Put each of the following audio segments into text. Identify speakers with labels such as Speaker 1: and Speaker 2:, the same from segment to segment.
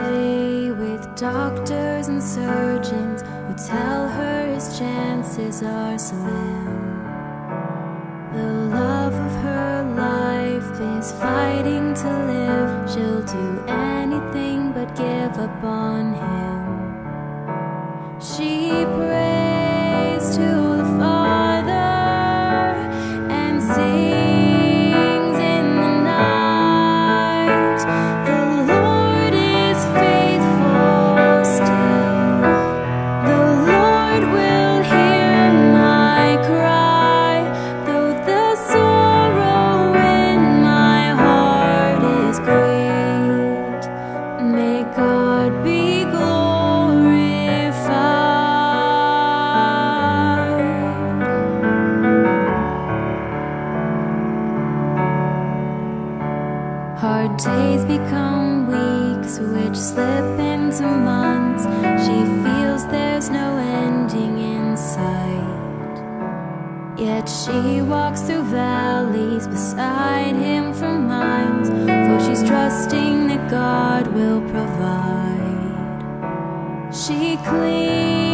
Speaker 1: play with doctors and surgeons who tell her his chances are slim. The love of her life is fighting to live. She'll do anything but give up on. Days become weeks, which slip into months. She feels there's no ending in sight. Yet she walks through valleys beside him for miles, for she's trusting that God will provide. She clings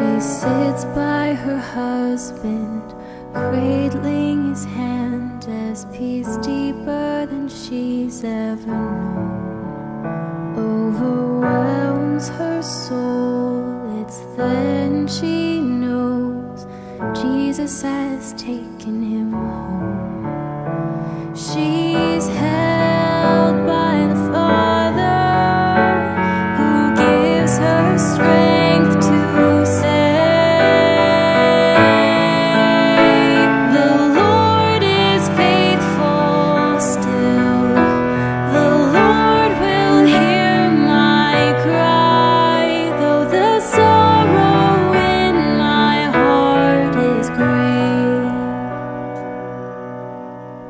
Speaker 1: She sits by her husband, cradling his hand as peace deeper than she's ever known overwhelms her soul. It's then she knows Jesus has taken him home. She's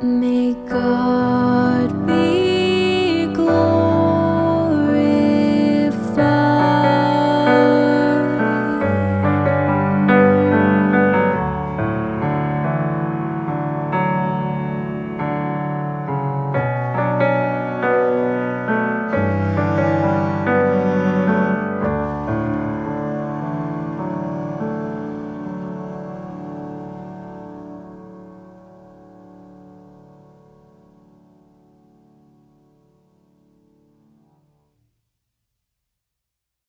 Speaker 1: make go.